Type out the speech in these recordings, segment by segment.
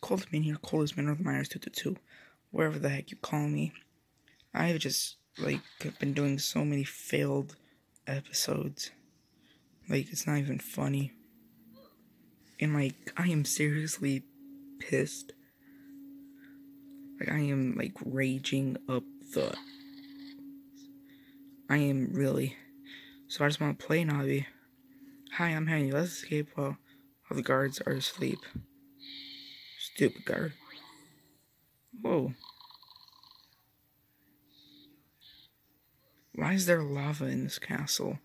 Cole me here, coldest man of miners 222, wherever the heck you call me. I have just, like, been doing so many failed episodes. Like, it's not even funny. And, like, I am seriously pissed. Like, I am, like, raging up the. I am really. So I just want to play Navi. Hi, I'm Henry. Let's escape while all the guards are asleep. Stupid guard. Whoa. Why is there lava in this castle?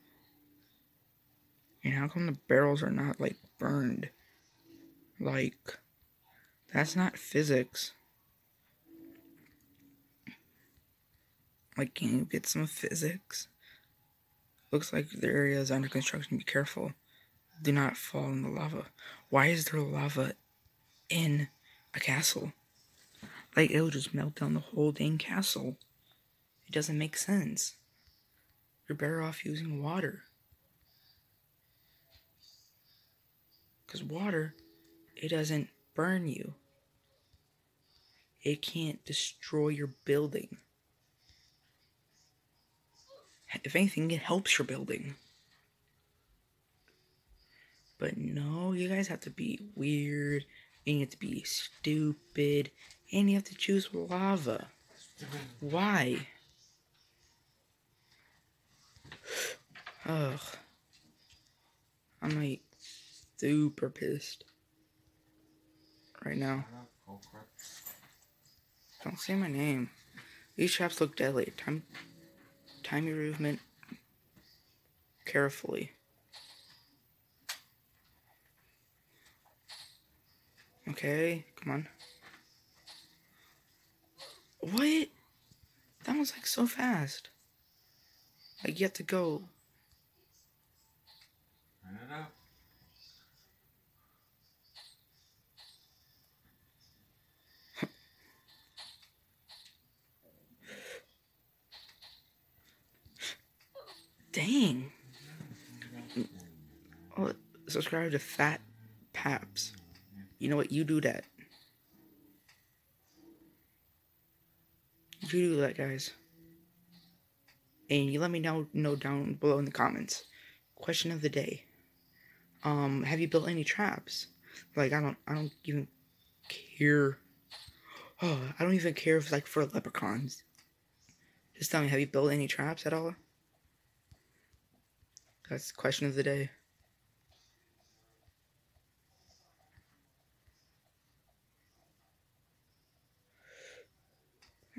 And how come the barrels are not, like, burned? Like, that's not physics. Like, can you get some physics? Looks like the area is under construction. Be careful. Do not fall in the lava. Why is there lava in a castle? Like, it'll just melt down the whole dang castle. It doesn't make sense. You're better off using water. Because water, it doesn't burn you. It can't destroy your building. If anything, it helps your building. But no, you guys have to be weird, and you have to be stupid, and you have to choose lava. Why? Ugh. I'm like super pissed right now. Don't say my name. These traps look deadly. Time, time your movement carefully. Okay, come on. What? That was like so fast. Like you have to go. Dang. Oh, subscribe to Fat Paps. You know what? You do that. You do that, guys. And you let me know know down below in the comments. Question of the day. Um, have you built any traps? Like I don't I don't even care. Oh, I don't even care if like for leprechauns. Just tell me, have you built any traps at all? That's question of the day.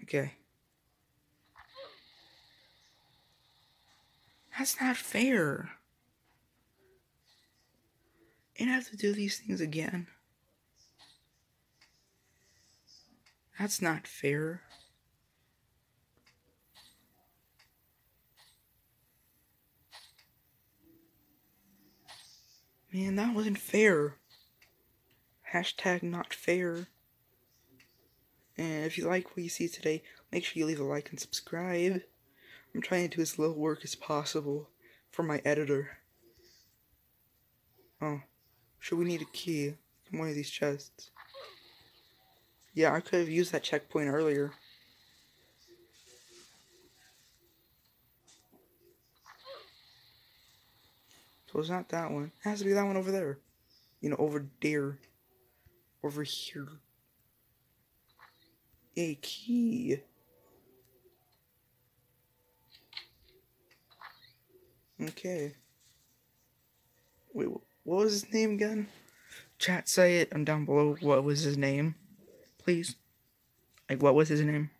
Okay. That's not fair. And I have to do these things again. That's not fair. Man, that wasn't fair. Hashtag not fair. And if you like what you see today, make sure you leave a like and subscribe. I'm trying to do as little work as possible for my editor. Oh, should we need a key in one of these chests? Yeah, I could have used that checkpoint earlier. So it's not that one. It has to be that one over there. You know, over there. Over here. A key. Okay. Wait, what was his name again? Chat, say it. I'm down below. What was his name? Please. Like, what was his name?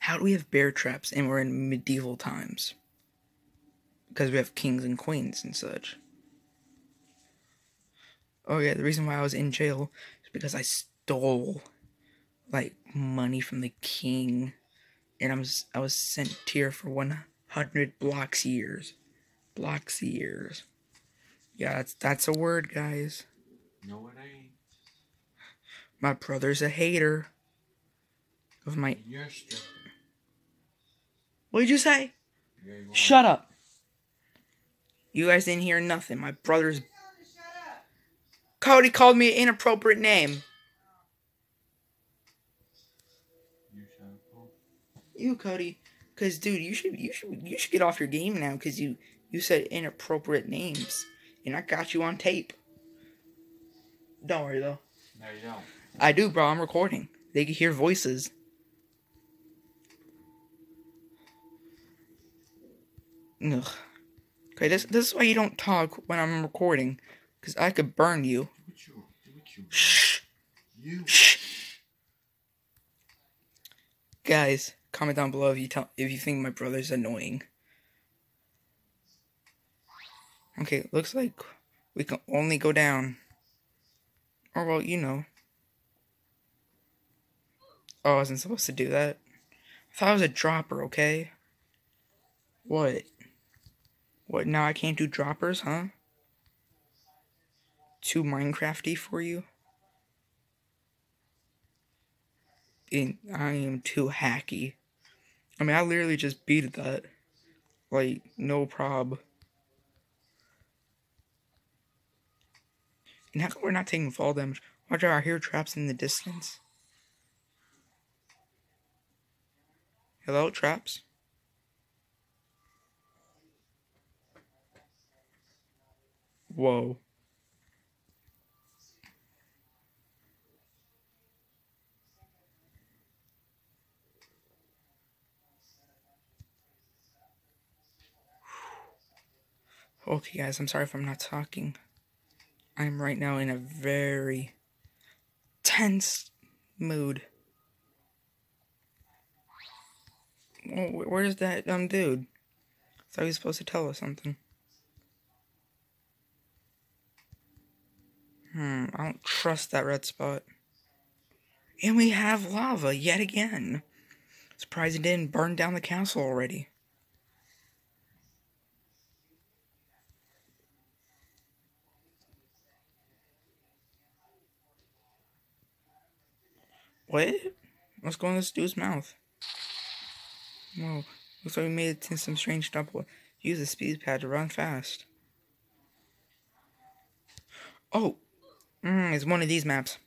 How do we have bear traps and we're in medieval times? Because we have kings and queens and such. Oh yeah, the reason why I was in jail is because I stole like money from the king, and I was I was sent here for one hundred blocks years, blocks years. Yeah, that's that's a word, guys. No, it ain't. My brother's a hater of my. What did you say? Shut up. You guys didn't hear nothing. My brother's. Cody called me an inappropriate name. You shut up, Paul. You, Cody. Cause, dude, you should you should you should get off your game now. Cause you you said inappropriate names, and I got you on tape. Don't worry though. No, you don't. I do, bro. I'm recording. They can hear voices. Ugh. Okay, this this is why you don't talk when I'm recording, cause I could burn you. You. You. Shh, You. shh. Guys, comment down below if you tell if you think my brother's annoying. Okay, looks like we can only go down. Or well, you know. Oh, I wasn't supposed to do that. I thought it was a dropper, okay? What? What, now I can't do droppers, huh? Too Minecrafty for you? And I am too hacky. I mean, I literally just beat that. Like, no prob. And how come we're not taking fall damage? Watch out, I hear traps in the distance. Hello, traps? Whoa. Okay, guys, I'm sorry if I'm not talking. I'm right now in a very tense mood. Where's that dumb dude? I thought he was supposed to tell us something. Hmm, I don't trust that red spot. And we have lava yet again. Surprised it didn't burn down the castle already. What? What's going in this dude's mouth? Whoa. Looks like we made it to some strange double. Use the speed pad to run fast. Oh! Mm, it's one of these maps.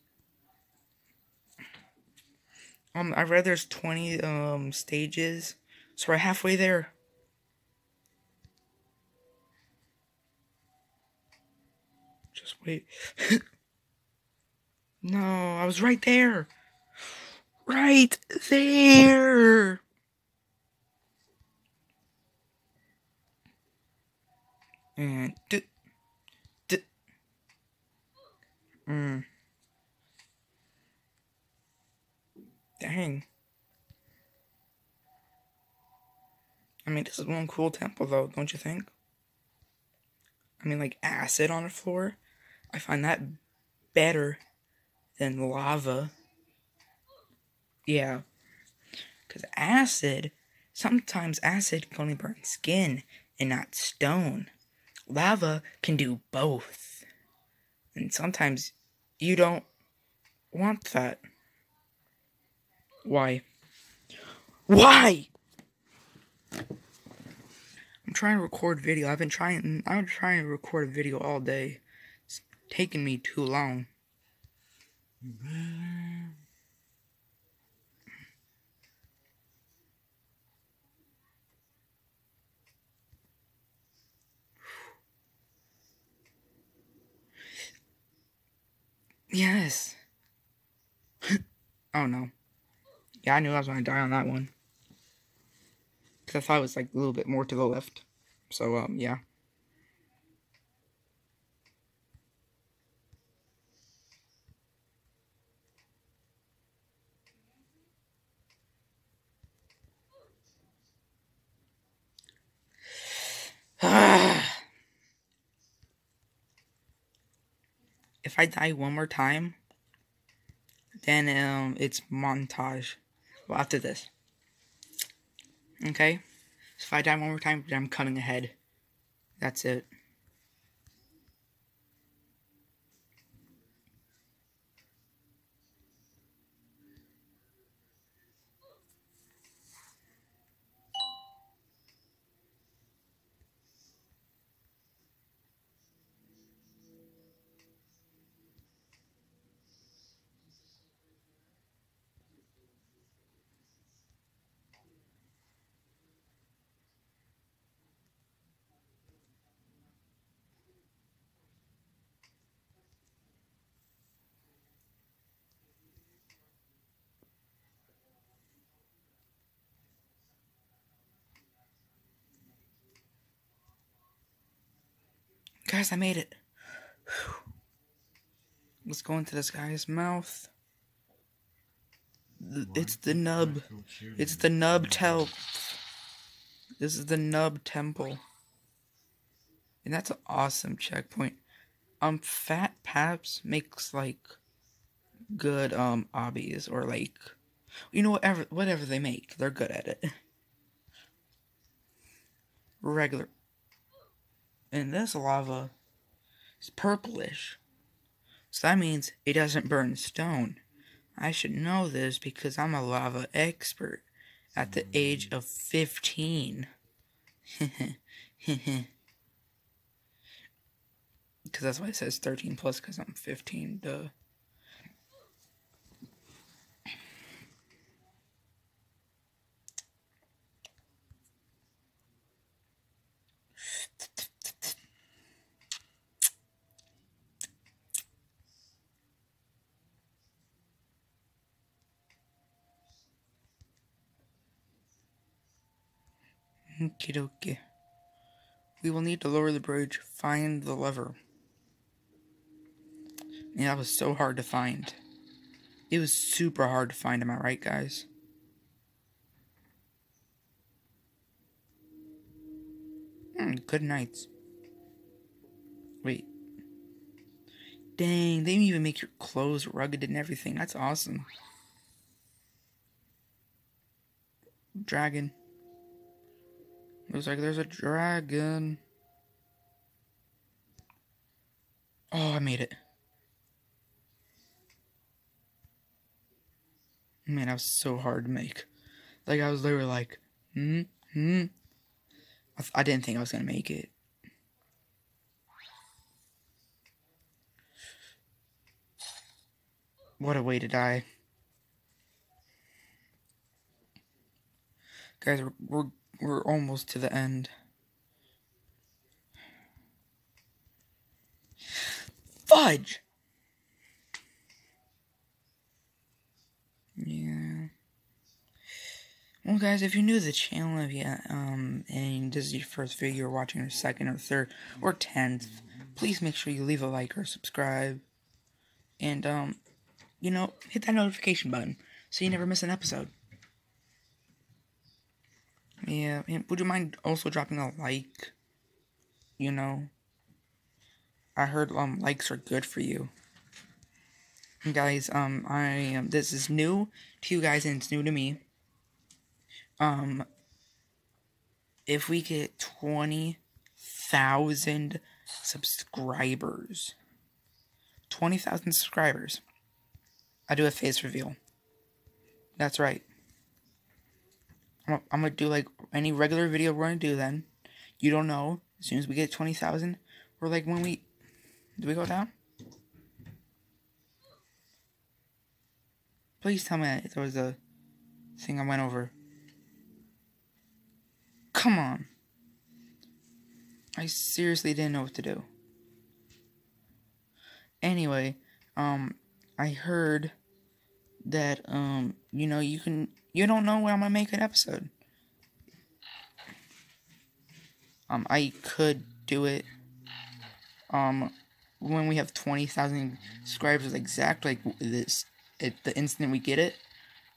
Um, I read there's 20 um stages. So we're halfway there. Just wait. no, I was right there. Right there. And mm. Dang. I mean, this is one cool temple, though, don't you think? I mean, like acid on the floor. I find that better than lava. Yeah. Because acid, sometimes acid can only burn skin and not stone. Lava can do both. And sometimes you don't want that. Why? Why? I'm trying to record video. I've been trying been trying to record a video all day. It's taking me too long. Yes. oh no. Yeah, I knew I was gonna die on that one. Cause I thought it was like a little bit more to the left. So um yeah. if I die one more time, then um it's montage. Well after this. Okay? So if I die one more time, then I'm cutting ahead. That's it. Yes, I made it. Whew. Let's go into this guy's mouth. It's the nub. It's the nub tel. This is the nub temple. And that's an awesome checkpoint. Um, Fat Paps makes like good um obbies or like you know whatever whatever they make, they're good at it. Regular. And this lava is purplish. So that means it doesn't burn stone. I should know this because I'm a lava expert at the age of 15. Because that's why it says 13 plus, because I'm 15, duh. Okie dokie. We will need to lower the bridge, find the lever. Yeah, that was so hard to find. It was super hard to find, am I right, guys? Hmm, good nights. Wait. Dang, they even make your clothes rugged and everything. That's awesome. Dragon. Looks like there's a dragon. Oh, I made it. Man, that was so hard to make. Like, I was literally like, hmm, hmm. I, I didn't think I was gonna make it. What a way to die. Guys, we're, we're, we're almost to the end. Fudge! Yeah. Well, guys, if you're new to the channel, you, um, and this is your first video you're watching, or second, or third, or tenth, please make sure you leave a like or subscribe. And, um, you know, hit that notification button so you never miss an episode. Yeah, would you mind also dropping a like? You know, I heard um likes are good for you. And guys, um, I am. This is new to you guys, and it's new to me. Um, if we get twenty thousand subscribers, twenty thousand subscribers, I do a face reveal. That's right. I'm, gonna do like any regular video we're gonna do then. You don't know. As soon as we get 20,000, or like when we. Do we go down? Please tell me if there was a thing I went over. Come on. I seriously didn't know what to do. Anyway, um, I heard that, um, you know, you can you don't know when I'm gonna make an episode. Um, I could do it. Um, when we have twenty thousand subscribers, exact like this, at the instant we get it,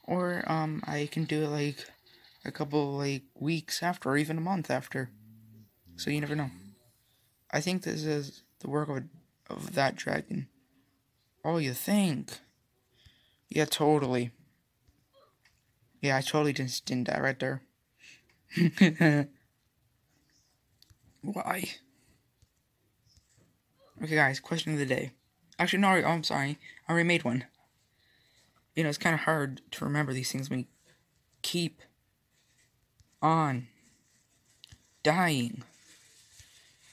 or um, I can do it like a couple like weeks after, or even a month after. So you never know. I think this is the work of of that dragon. Oh, you think? Yeah, totally. Yeah, I totally just didn't die right there. Why? Okay, guys, question of the day. Actually, no, I'm sorry. I already made one. You know, it's kind of hard to remember these things when you keep on dying.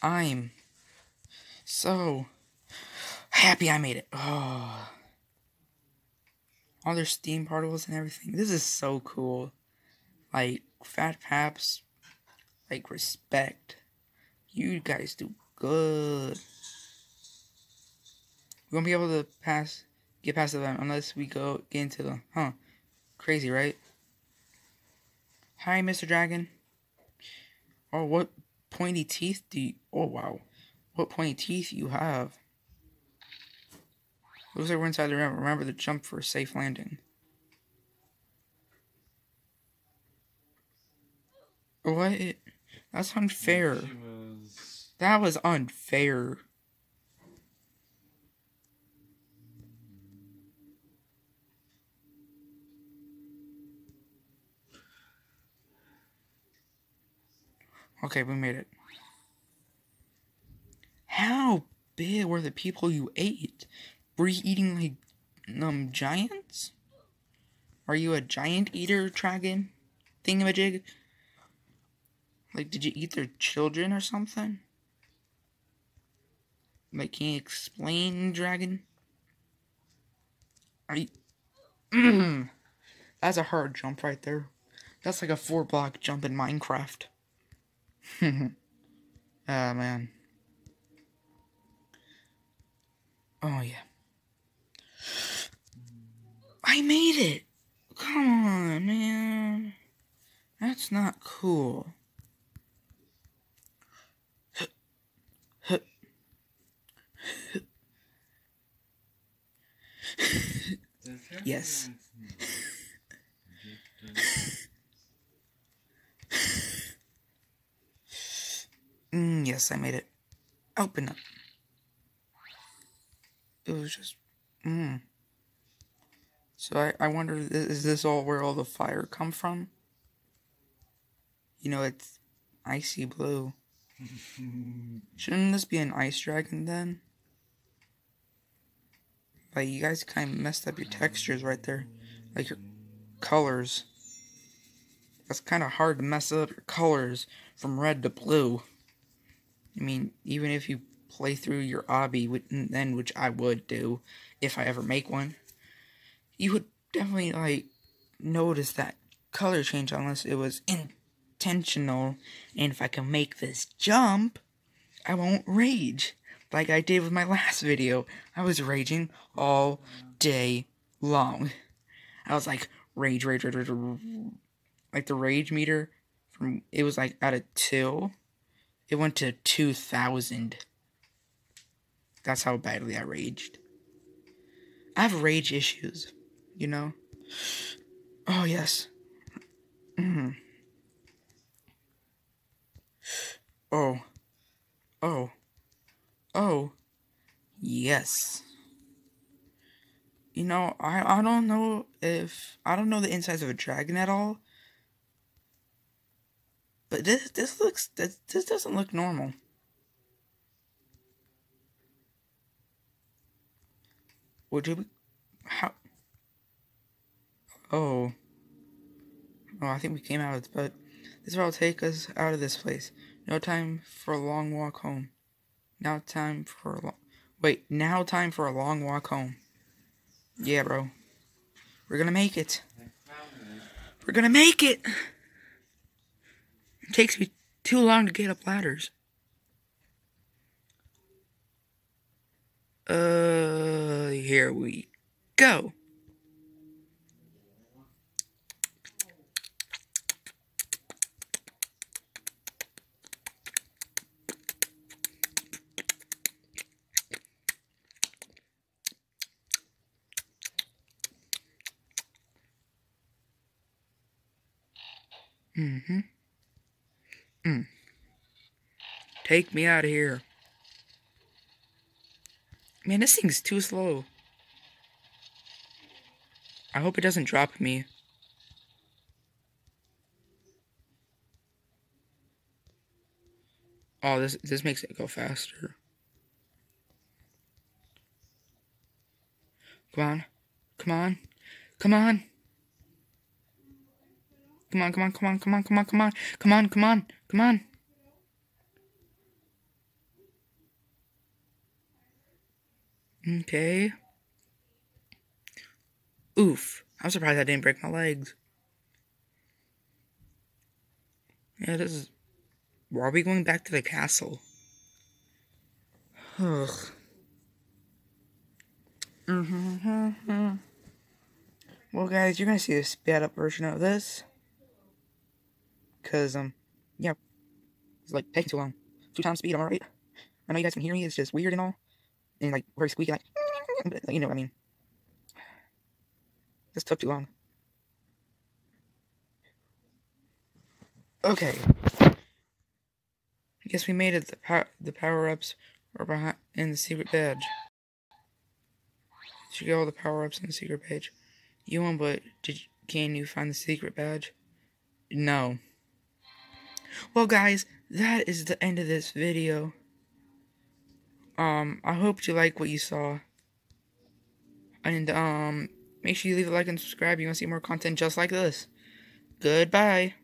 I'm so happy I made it. Oh all their steam particles and everything. This is so cool. Like Fat Paps, like respect. You guys do good. We won't be able to pass, get past them unless we go get into the, huh? Crazy, right? Hi, Mr. Dragon. Oh, what pointy teeth do you? Oh wow, what pointy teeth you have. Looks like we're inside the room. Remember to jump for a safe landing. What? That's unfair. Was. That was unfair. Okay, we made it. How big were the people you ate? Were you eating like um giants? Are you a giant eater dragon thingamajig? Like, did you eat their children or something? Like, can you explain, dragon? Are you... That's a hard jump right there. That's like a four block jump in Minecraft. Ah, man. Oh, yeah. I made it! Come on, man. That's not cool. Yes. Mm, yes, I made it. Open up. It was just. Mm. So I, I wonder, is this all where all the fire come from? You know, it's icy blue. Shouldn't this be an ice dragon then? Like, you guys kind of messed up your textures right there. Like, your colors. That's kind of hard to mess up your colors from red to blue. I mean, even if you play through your obby, then which I would do if I ever make one, you would definitely like notice that color change unless it was intentional. And if I can make this jump, I won't rage like I did with my last video. I was raging all day long. I was like rage, rage, rage, rage, like the rage meter from it was like at a two it went to 2000. That's how badly I raged. I have rage issues, you know? Oh, yes. Mm. Oh. Oh. Oh. Yes. You know, I, I don't know if... I don't know the insides of a dragon at all. But this this looks this, this doesn't look normal. Would you Oh. Oh, I think we came out, of it, but this will take us out of this place. No time for a long walk home. Now time for a long Wait, now time for a long walk home. Yeah, bro. We're gonna make it. We're gonna make it! It takes me too long to get up ladders. Uh, here we go. Mm-hmm. Mm. Take me out of here. Man, this thing's too slow. I hope it doesn't drop me. Oh, this this makes it go faster. Come on. Come on. Come on. Come on, come on, come on, come on, come on, come on, come on, come on, come on. Okay. Oof. I'm surprised I didn't break my legs. Yeah, this is... Why are we going back to the castle? Ugh. Mm-hmm. Well, guys, you're gonna see a sped up version of this. Cause um, yeah, it's like taking too long. Two times speed, I'm I right? I know you guys can hear me. It's just weird and all, and like very squeaky, like you know what I mean. This took too long. Okay. I guess we made it. The, the power ups are behind in the secret badge. You get all the power ups in the secret page? You won, but did can you find the secret badge? No. Well, guys, that is the end of this video. Um, I hope you like what you saw. And, um, make sure you leave a like and subscribe. You want to see more content just like this. Goodbye.